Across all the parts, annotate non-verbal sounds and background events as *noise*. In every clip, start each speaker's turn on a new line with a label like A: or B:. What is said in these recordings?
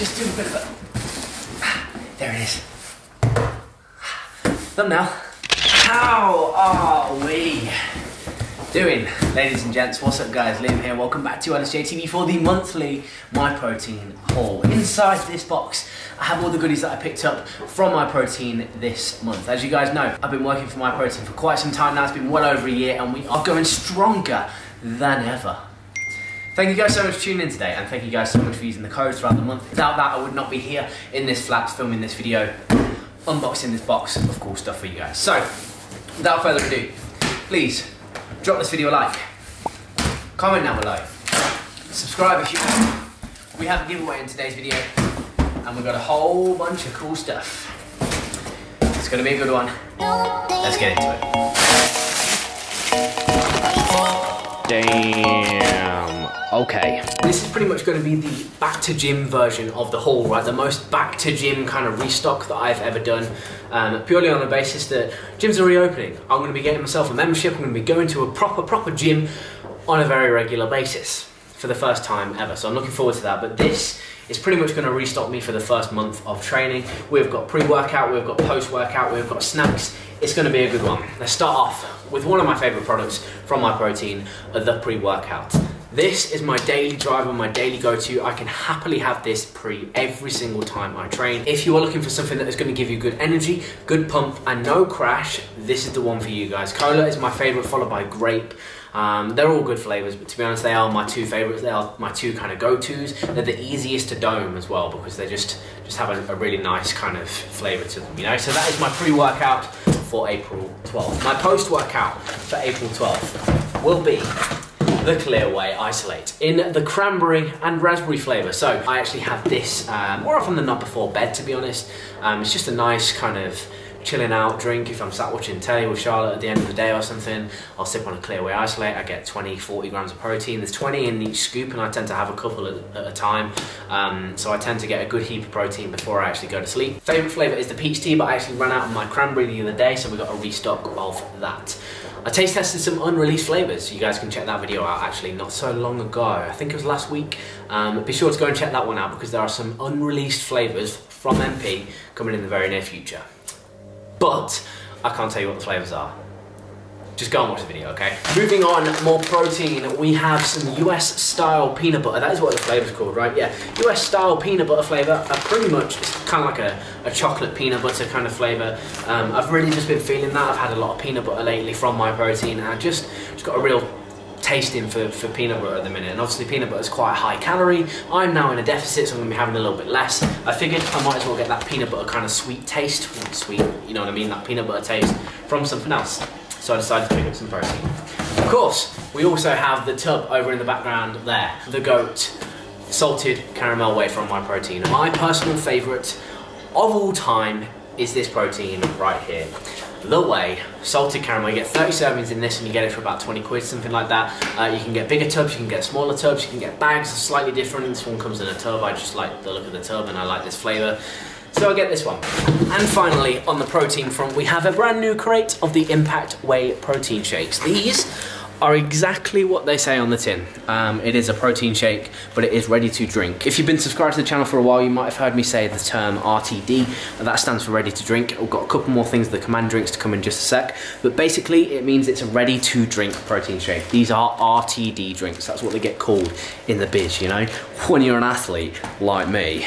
A: just do a bit of a. Ah, there it is. Thumbnail. How are we doing, ladies and gents? What's up, guys? Liam here. Welcome back to LSJ TV for the monthly My Protein haul. Inside this box, I have all the goodies that I picked up from My Protein this month. As you guys know, I've been working for My Protein for quite some time now. It's been well over a year, and we are going stronger than ever. Thank you guys so much for tuning in today, and thank you guys so much for using the codes throughout the month. Without that, I would not be here in this flat filming this video, unboxing this box of cool stuff for you guys. So, without further ado, please drop this video a like, comment down below, subscribe if you want. We have a giveaway in today's video, and we've got a whole bunch of cool stuff. It's gonna be a good one. Let's get into it. Damn. Okay. This is pretty much going to be the back to gym version of the haul, right? The most back to gym kind of restock that I've ever done. Um, purely on the basis that gyms are reopening. I'm going to be getting myself a membership. I'm going to be going to a proper, proper gym on a very regular basis for the first time ever. So I'm looking forward to that. But this is pretty much going to restock me for the first month of training. We've got pre-workout, we've got post-workout, we've got snacks. It's going to be a good one. Let's start off with one of my favorite products from my protein, the pre-workout. This is my daily driver, my daily go-to. I can happily have this pre every single time I train. If you are looking for something that is gonna give you good energy, good pump, and no crash, this is the one for you guys. Cola is my favorite, followed by grape. Um, they're all good flavors, but to be honest, they are my two favorites. They are my two kind of go-tos. They're the easiest to dome as well because they just just have a, a really nice kind of flavor to them, you know. So that is my pre-workout for April 12th. My post-workout for April 12th will be the Clear Whey Isolate in the cranberry and raspberry flavour. So I actually have this um, more often than not before bed, to be honest. Um, it's just a nice kind of chilling out drink if I'm sat watching telly with Charlotte at the end of the day or something. I'll sip on a Clear Whey Isolate. I get 20, 40 grams of protein. There's 20 in each scoop and I tend to have a couple at, at a time. Um, so I tend to get a good heap of protein before I actually go to sleep. Favourite flavour is the peach tea, but I actually ran out of my cranberry the other day, so we got a restock of that. I taste tested some unreleased flavours. You guys can check that video out actually not so long ago. I think it was last week. Um, be sure to go and check that one out because there are some unreleased flavours from MP coming in the very near future. But I can't tell you what the flavours are just go and watch the video, okay? Moving on, more protein. We have some US style peanut butter. That is what the flavor's called, right? Yeah, US style peanut butter flavor. Uh, pretty much, it's kind of like a, a chocolate peanut butter kind of flavor. Um, I've really just been feeling that. I've had a lot of peanut butter lately from my protein, and I just, just got a real tasting for, for peanut butter at the minute and obviously peanut butter is quite high calorie I'm now in a deficit so I'm to be having a little bit less I figured I might as well get that peanut butter kind of sweet taste sweet you know what I mean that peanut butter taste from something else so I decided to pick up some protein. Of course, we also have the tub over in the background there, the goat salted caramel whey from my protein. My personal favourite of all time is this protein right here. The Whey salted caramel. You get 30 servings in this and you get it for about 20 quid, something like that. Uh, you can get bigger tubs, you can get smaller tubs, you can get bags, slightly different. This one comes in a tub. I just like the look of the tub and I like this flavour. So I get this one. And finally, on the protein front, we have a brand new crate of the Impact Whey protein shakes. These are exactly what they say on the tin. Um, it is a protein shake, but it is ready to drink. If you've been subscribed to the channel for a while, you might have heard me say the term RTD, and that stands for ready to drink. We've got a couple more things, the command drinks to come in just a sec, but basically it means it's a ready to drink protein shake. These are RTD drinks, that's what they get called in the biz, you know? When you're an athlete like me,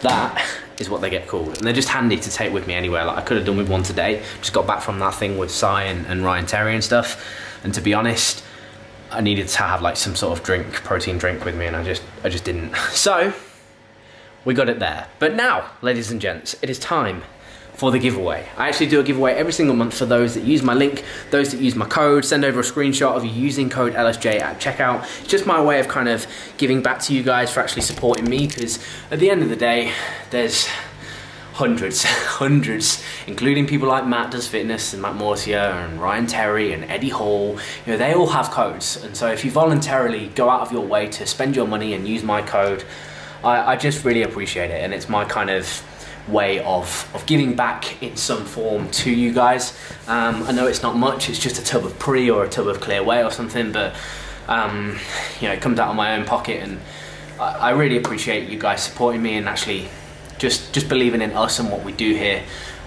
A: that is what they get called. And they're just handy to take with me anywhere. Like I could have done with one today. Just got back from that thing with Cy and, and Ryan Terry and stuff. And to be honest, I needed to have like some sort of drink, protein drink with me and I just, I just didn't. *laughs* So we got it there. But now, ladies and gents, it is time for the giveaway. I actually do a giveaway every single month for those that use my link, those that use my code, send over a screenshot of you using code LSJ at checkout. It's just my way of kind of giving back to you guys for actually supporting me because at the end of the day, there's hundreds, *laughs* hundreds, including people like Matt Does Fitness and Matt Morsia and Ryan Terry and Eddie Hall. You know, they all have codes. And so if you voluntarily go out of your way to spend your money and use my code, I, I just really appreciate it. And it's my kind of way of, of giving back in some form to you guys. Um, I know it's not much, it's just a tub of pre or a tub of clear whey or something, but um, you know, it comes out of my own pocket and I, I really appreciate you guys supporting me and actually just just believing in us and what we do here.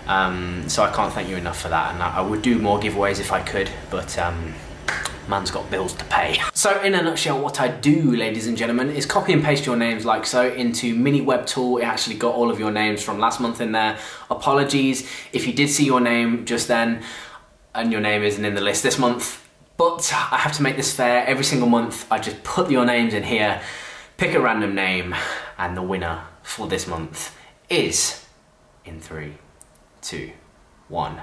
A: Um, so I can't thank you enough for that. And I, I would do more giveaways if I could, but um, man's got bills to pay. So in a nutshell, what I do, ladies and gentlemen, is copy and paste your names like so into Mini Web Tool. It actually got all of your names from last month in there. Apologies if you did see your name just then and your name isn't in the list this month. But I have to make this fair. Every single month, I just put your names in here, pick a random name, and the winner for this month is in three, two, one.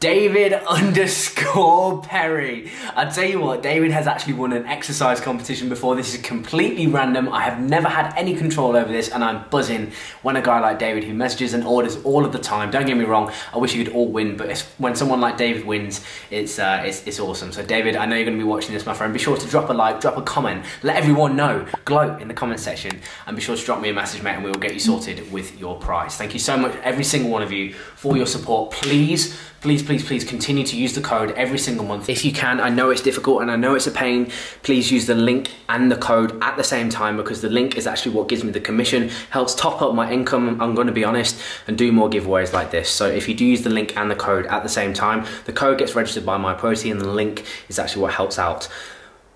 A: David *laughs* underscore Perry. I tell you what, David has actually won an exercise competition before. This is completely random. I have never had any control over this, and I'm buzzing when a guy like David, who messages and orders all of the time, don't get me wrong, I wish you could all win, but when someone like David wins, it's, uh, it's, it's awesome. So, David, I know you're going to be watching this, my friend. Be sure to drop a like, drop a comment, let everyone know, gloat in the comment section, and be sure to drop me a message, mate, and we will get you sorted with your prize. Thank you so much, every single one of you, for your support. Please please, please, please continue to use the code every single month. If you can, I know it's difficult and I know it's a pain, please use the link and the code at the same time because the link is actually what gives me the commission, helps top up my income, I'm gonna be honest, and do more giveaways like this. So if you do use the link and the code at the same time, the code gets registered by MyProtein and the link is actually what helps out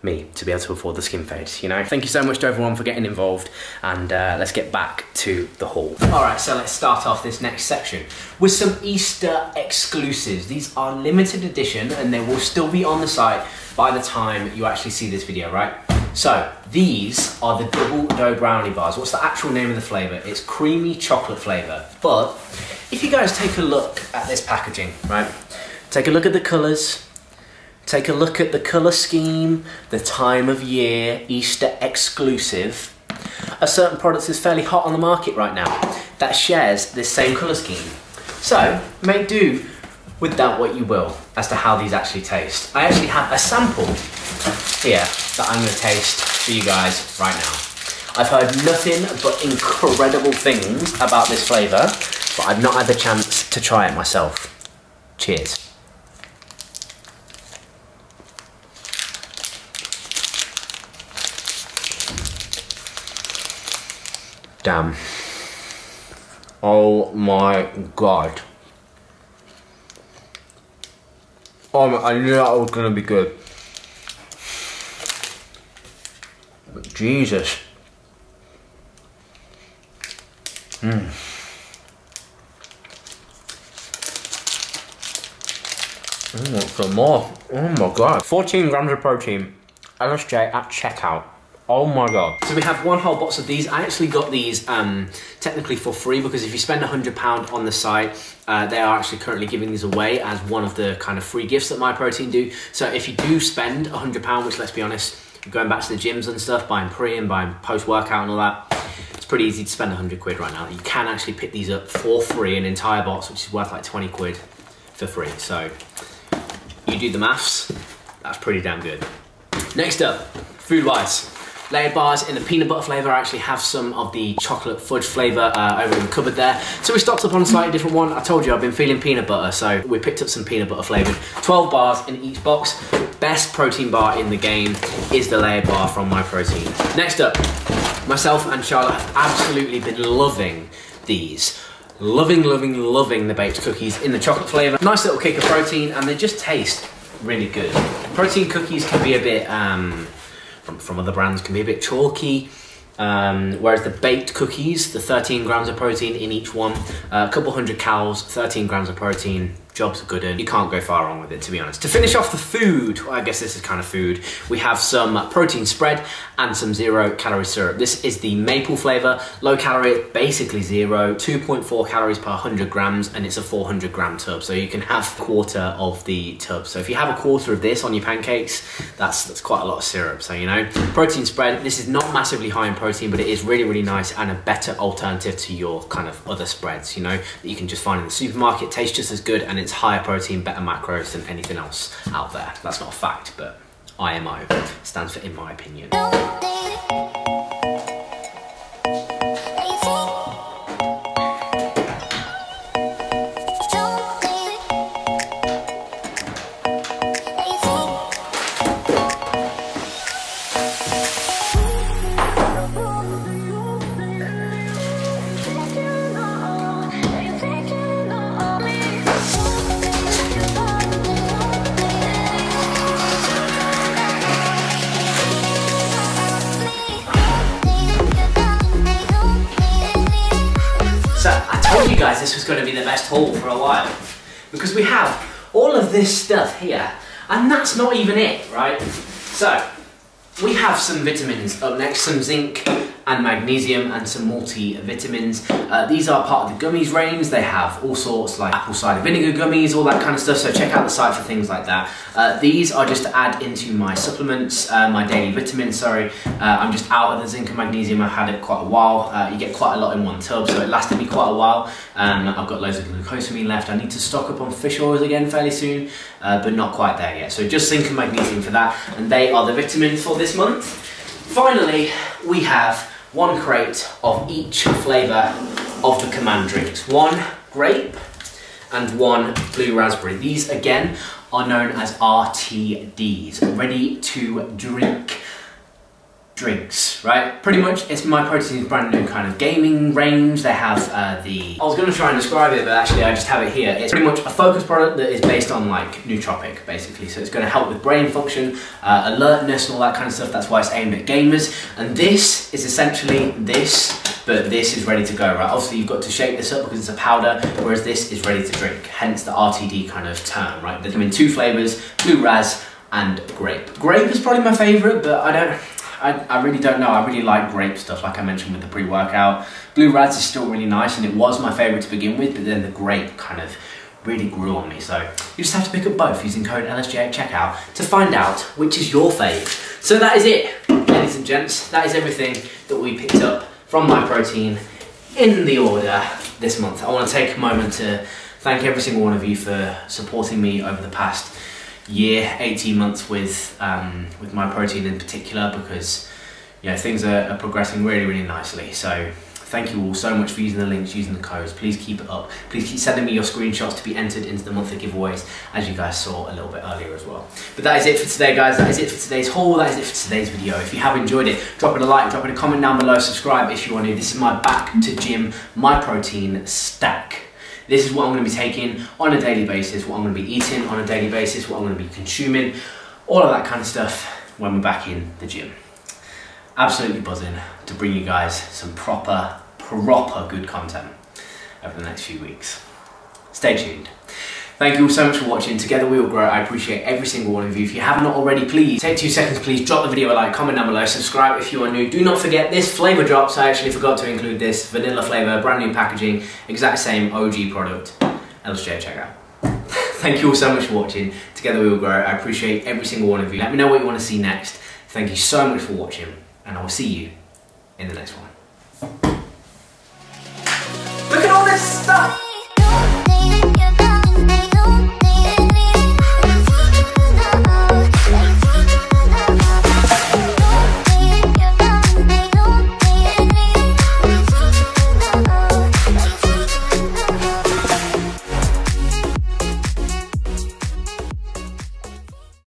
A: me to be able to afford the skin face, you know? Thank you so much to everyone for getting involved and uh, let's get back to the haul. All right, so let's start off this next section with some Easter exclusives. These are limited edition and they will still be on the site by the time you actually see this video, right? So these are the double dough brownie bars. What's the actual name of the flavor? It's creamy chocolate flavor. But if you guys take a look at this packaging, right? Take a look at the colors, Take a look at the colour scheme, the time of year, Easter exclusive. A certain product is fairly hot on the market right now that shares this same colour scheme. So, make do with that what you will as to how these actually taste. I actually have a sample here that I'm going to taste for you guys right now. I've heard nothing but incredible things about this flavour, but I've not had the chance to try it myself. Cheers. Oh my god. Oh, I knew that was gonna be good. But Jesus. Mmm. I want some more. Oh my god. 14 grams of protein. LSJ at checkout. Oh my god. So we have one whole box of these. I actually got these um, technically for free because if you spend £100 on the site, uh, they are actually currently giving these away as one of the kind of free gifts that MyProtein do. So if you do spend £100, which let's be honest, going back to the gyms and stuff, buying pre and buying post-workout and all that, it's pretty easy to spend 100 quid right now. You can actually pick these up for free, an entire box, which is worth like 20 quid for free. So you do the maths, that's pretty damn good. Next up, food-wise. Layered bars in the peanut butter flavour. I actually have some of the chocolate fudge flavour uh, over in the cupboard there. So we stocked up on a slightly different one. I told you I've been feeling peanut butter, so we picked up some peanut butter flavoured. 12 bars in each box. Best protein bar in the game is the layered bar from MyProtein. Next up, myself and Charlotte have absolutely been loving these. Loving, loving, loving the baked cookies in the chocolate flavour. Nice little kick of protein and they just taste really good. Protein cookies can be a bit, um, from, from other brands can be a bit chalky. Um, whereas the baked cookies, the 13 grams of protein in each one, uh, a couple hundred calories, 13 grams of protein, job's are good and You can't go far wrong with it, to be honest. To finish off the food, well, I guess this is kind of food, we have some protein spread and some zero calorie syrup. This is the maple flavor, low calorie, basically zero, 2.4 calories per 100 grams, and it's a 400 gram tub, so you can have a quarter of the tub. So if you have a quarter of this on your pancakes, that's, that's quite a lot of syrup, so you know. Protein spread, this is not massively high in protein, but it is really, really nice and a better alternative to your kind of other spreads, you know, that you can just find in the supermarket, tastes just as good, and it's higher protein, better macros than anything else out there. That's not a fact, but IMO stands for in my opinion. This was going to be the best haul for a while. Because we have all of this stuff here, and that's not even it, right? So, we have some vitamins up next, some zinc, and magnesium and some multivitamins. Uh, these are part of the gummies range. They have all sorts like apple cider vinegar gummies, all that kind of stuff. So check out the site for things like that. Uh, these are just to add into my supplements, uh, my daily vitamins, sorry. Uh, I'm just out of the zinc and magnesium. I've had it quite a while. Uh, you get quite a lot in one tub, so it lasted me quite a while. Um, I've got loads of glucosamine left. I need to stock up on fish oils again fairly soon, uh, but not quite there yet. So just zinc and magnesium for that. And they are the vitamins for this month. Finally, we have one crate of each flavour of the command drinks. One grape and one blue raspberry. These again are known as RTDs, ready to drink drinks, right? Pretty much, it's my Myprotein's brand new kind of gaming range. They have uh, the, I was gonna try and describe it, but actually I just have it here. It's pretty much a focus product that is based on like nootropic, basically. So it's gonna help with brain function, uh, alertness and all that kind of stuff. That's why it's aimed at gamers. And this is essentially this, but this is ready to go, right? Obviously you've got to shake this up because it's a powder, whereas this is ready to drink, hence the RTD kind of term, right? They come in two flavors, blue raz and grape. Grape is probably my favorite, but I don't, I, I really don't know. I really like grape stuff, like I mentioned with the pre-workout. Blue Raz is still really nice, and it was my favourite to begin with, but then the grape kind of really grew on me. So you just have to pick up both using code LSJ at checkout to find out which is your fave. So that is it, ladies and gents. That is everything that we picked up from Myprotein in the order this month. I want to take a moment to thank every single one of you for supporting me over the past year, 18 months with um, with my protein in particular because you know things are, are, progressing really really nicely. So thank you all so much for using the links, using the codes. Please keep it up. Please keep sending me your screenshots to be entered into the monthly giveaways as you guys saw a little bit earlier as well. But that is it for today guys. That is it for today's haul. That is it for today's video. If you have enjoyed it, drop it a like, drop it a comment down below, subscribe if you want to. This is my back to gym my protein stack. This is what I'm going to be taking on a daily basis, what I'm going to be eating on a daily basis, what I'm going to be consuming, all of that kind of stuff when we're back in the gym. Absolutely buzzing to bring you guys some proper, proper good content over the next few weeks. Stay tuned. Thank you all so much for watching. Together we will grow. I appreciate every single one of you. If you have not already, please take two seconds, please drop the video a like, comment down below, subscribe if you are new. Do not forget this flavor drops. I actually forgot to include this vanilla flavor, brand new packaging, exact same OG product. LSJ checkout. *laughs* Thank you all so much for watching. Together we will grow. I appreciate every single one of you. Let me know what you want to see next. Thank you so much for watching and I will see you in the next one. Look at all this stuff!